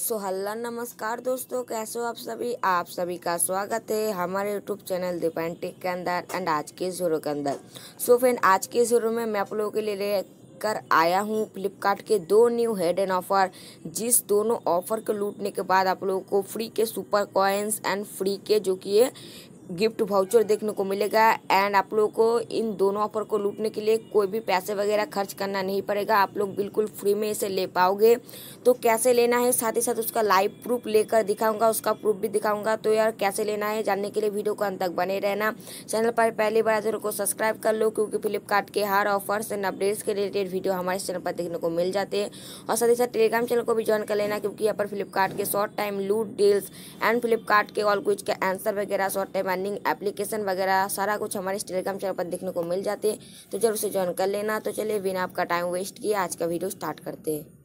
सो हल्ला नमस्कार दोस्तों, कैसे हो आप सभी? आप सभी का स्वागत है हमारे यूट्यूब चैनल दीपेंटिक के अंदर एंड आज के जोरो के अंदर। सो फ्रेंड आज के जोरो में मैं आप लोगों के लिए ले कर आया हूँ फ्लिपकार्ट के दो न्यू हेड एंड ऑफ़र जिस दोनों ऑफ़र को लूटने के बाद आप लोगों को फ्री के सुपर कॉइन्स एंड फ्री के जो कि गिफ्ट वाउचर देखने को मिलेगा एंड आप लोगों को इन दोनों ऑफ़र को लूटने के लिए कोई भी पैसे वगैरह खर्च करना नहीं पड़ेगा। आप लोग बिल्कुल फ्री में इसे ले पाओगे। तो कैसे लेना है? साथ ही साथ उसका लाइव प्रूफ लेकर दिखाऊँगा, उसका प्रूफ भी दिखाऊँगा। तो यार कैसे लेना है जानने के लिए वीडियो को अंत तक बने रहना। चैनल पर पहली बार ज़रूर को सब्सक्राइब कर लो, क्योंकि फ्लिपकार्ट के हर ऑफर्स एंड अपडेट्स के रिलेटेड वीडियो हमारे चैनल पर देखने को मिल जाते हैं। और साथ ही साथ टेलीग्राम चैनल को भी ज्वाइन कर लेना, क्योंकि यहाँ पर फ्लिपकार्ट के शॉर्ट टाइम लूट डील्स एंड फ्लिपकार्ट के ऑल कुछ के आंसर वगैरह शॉर्ट टाइम अर्निंग एप्लीकेशन वगैरह, सारा कुछ हमारे टेलीग्राम चैनल पर देखने को मिल जाते हैं। तो ज़रूर से ज्वाइन कर लेना। तो चलिए बिना आपका टाइम वेस्ट किए आज का वीडियो स्टार्ट करते हैं।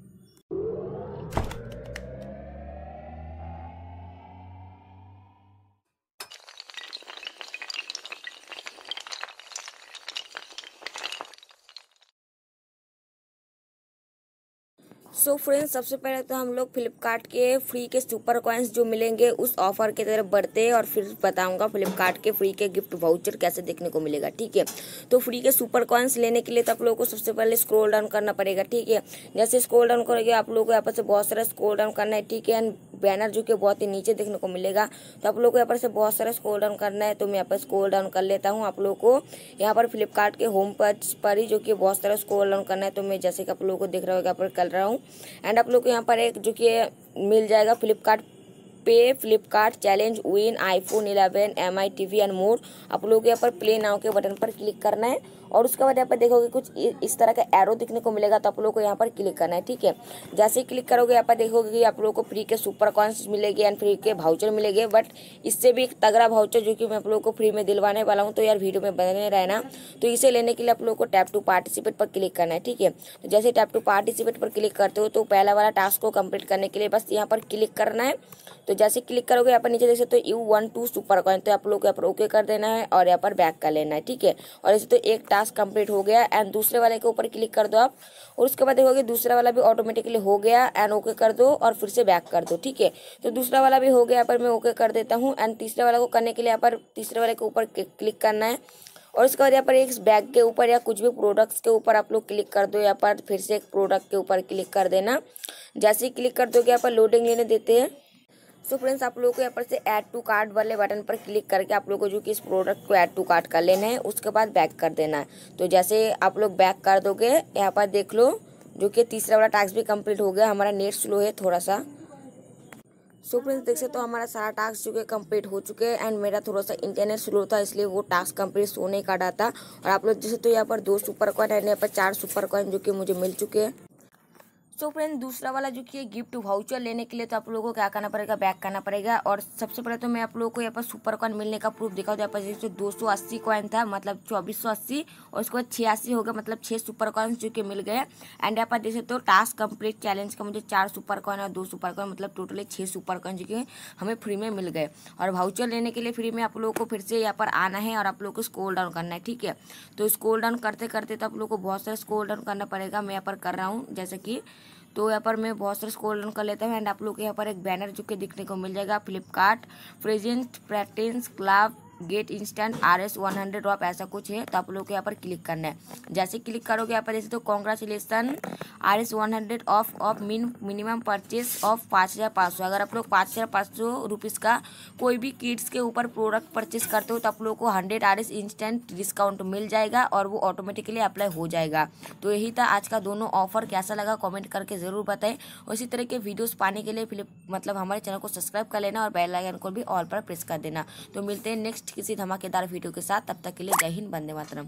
सो so फ्रेंड्स, सबसे पहले तो हम लोग फ्लिपकार्ट के फ्री के सुपर कॉइन्स जो मिलेंगे, उस ऑफ़र की तरफ़ बढ़ते हैं और फिर बताऊँगा फ्लिपकार्ट के फ्री के गिफ्ट वाउचर कैसे देखने को मिलेगा, ठीक है? तो फ्री के सुपर कॉइन्स लेने के लिए तो आप लोगों को सबसे पहले स्क्रोल डाउन करना पड़ेगा, ठीक है? जैसे स्क्रोल डाउन करोगे, आप लोगों को यहाँ पर बहुत सारा स्क्रोल डाउन करना है, ठीक है? एंड बैनर जो कि बहुत ही नीचे देखने को मिलेगा। तो आप लोग को यहाँ पर से बहुत सारा स्क्रोल डाउन करना है तो मैं यहाँ पर स्क्रोल डाउन कर लेता हूँ। आप लोगों को यहाँ पर फ्लिपकार्ट के होम पेज पर ही जो कि बहुत सारा स्क्रोल डाउन करना है तो मैं जैसे कि आप लोगों को देख रहा हूँ, यहाँ पर कर रहा हूँ। एंड आप लोग को यहाँ पर एक जो कि मिल जाएगा फ्लिपकार्ट पे Flipkart challenge win iPhone 11 M I T V and more आप लोग यहाँ पर प्ले नाउ के बटन पर क्लिक करना है। और उसके बाद यहाँ पर देखोगे कुछ इस तरह का एरो दिखने को मिलेगा तो आप लोग को यहाँ पर क्लिक करना है, ठीक है? जैसे ही क्लिक करोगे यहाँ पर देखोगे कि आप लोगों को फ्री के सुपर कॉइन्स मिलेगी एंड फ्री के भाउचर मिलेंगे बट इससे भी एक तगड़ा भाउचर जो कि मैं आप लोगों को फ्री में दिलवाने वाला हूँ तो यार वीडियो में बने रहना। तो इसे लेने के लिए आप लोग को टैप टू पार्टिसिपेट पर क्लिक करना है, ठीक है? तो जैसे टैप टू पार्टिसिपेट पर क्लिक करते हो तो पहला वाला टास्क को कंप्लीट करने के लिए बस यहाँ पर क्लिक करना है। तो जैसे क्लिक करोगे यहाँ पर नीचे देख सकते हो you one two super coin तो आप लोग को यहाँ पर ओके कर देना है और यहाँ पर बैक कर लेना है, ठीक है? और ऐसे तो एक टास्क कंप्लीट हो गया एंड दूसरे वाले के ऊपर क्लिक कर दो आप। और उसके बाद देखोगे दूसरा वाला भी ऑटोमेटिकली हो गया एंड ओके कर दो और फिर से बैक कर दो, ठीक है? तो दूसरा वाला भी हो गया, यहाँ पर मैं ओके कर देता हूँ एंड तीसरे वाला को करने के लिए यहाँ पर तीसरे वाले के ऊपर क्लिक करना है। और उसके बाद यहाँ पर एक बैग के ऊपर या कुछ भी प्रोडक्ट्स के ऊपर आप लोग क्लिक कर दो, यहाँ पर फिर से एक प्रोडक्ट के ऊपर क्लिक कर देना। जैसे ही क्लिक कर दोगे, यहाँ पर लोडिंग लेने देते हैं। सो फ्रेंड्स, आप लोगों को यहाँ पर से ऐड टू कार्ड वाले बटन पर क्लिक करके आप लोगों को जो कि इस प्रोडक्ट को ऐड टू कार्ड कर लेना है, उसके बाद बैक कर देना है। तो जैसे आप लोग बैक कर दोगे, यहाँ पर देख लो, जो कि तीसरा वाला टास्क भी कंप्लीट हो गया, हमारा नेट स्लो है थोड़ा सा सो फ्रेंड्स, देख सकते तो हमारा सारा टास्क जो कि कंप्लीट हो चुके हैं एंड मेरा थोड़ा सा इंटरनेट स्लो था, इसलिए वो टास्क कंप्लीट कंप्लीट सोने का था। और आप लोग जैसे तो यहाँ पर दो सुपर कॉइन एंड यहाँ पर चार सुपर कॉइन जो कि मुझे मिल चुके हैं। सो फ्रेंड दूसरा वाला जो कि गिफ्ट वाउचर लेने के लिए तो आप लोगों को क्या करना पड़ेगा? बैक करना पड़ेगा और सबसे पहले तो मैं आप लोगों को यहाँ पर सुपर कॉइन मिलने का प्रूफ दिखाऊँ। तो यहाँ पर जैसे दो सौ अस्सी कॉइन था मतलब चौबीस सौ अस्सी और उसके बाद छियासी हो गया मतलब छः सुपर कॉइन जो कि मिल गए एंड यहाँ पर जैसे तो टास्क कंप्लीट चैलेंज का मुझे चार सुपर कॉइन और दो सुपर कॉइन मतलब टोटली छः सुपर कॉइन जो कि हमें फ्री में मिल गए। और वाउचर लेने के लिए फ्री में आप लोगों को फिर से यहाँ पर आना है और आप लोग को स्कोल डाउन करना है, ठीक है? तो स्कोल डाउन करते करते तो आप लोग को बहुत सारा स्कोल डाउन करना पड़ेगा, मैं यहाँ पर कर रहा हूँ, जैसे कि तो यहाँ पर मैं बहुत सारे स्कोल रन कर लेता हूँ एंड आप लोग के यहाँ पर एक बैनर जो कि दिखने को मिल जाएगा Flipkart present practice club get instant R S one hundred off ऐसा कुछ है तो आप लोग को यहाँ पर क्लिक करना है। जैसे क्लिक करोगे यहाँ पर, जैसे तो congratulation R S one hundred off off min minimum purchase off पाँच हज़ार पाँच सौ। अगर आप लोग पाँच हज़ार पाँच सौ रुपीज़ का कोई भी किड्स के ऊपर प्रोडक्ट परचेस करते हो तो आप लोग को hundred R S instant discount मिल जाएगा और वो ऑटोमेटिकली अप्लाई हो जाएगा। तो यही था आज का दोनों ऑफ़र कैसा लगा कॉमेंट करके ज़रूर बताएँ। उसी तरह के वीडियोस पाने के लिए फिलिप मतलब हमारे चैनल को सब्सक्राइब कर लेना और बेल आइकन को भी ऑल पर प्रेस कर देना। तो मिलते हैं नेक्स्ट किसी धमाकेदार वीडियो के साथ तब तक के लिए जय हिंद बंदे मातरम।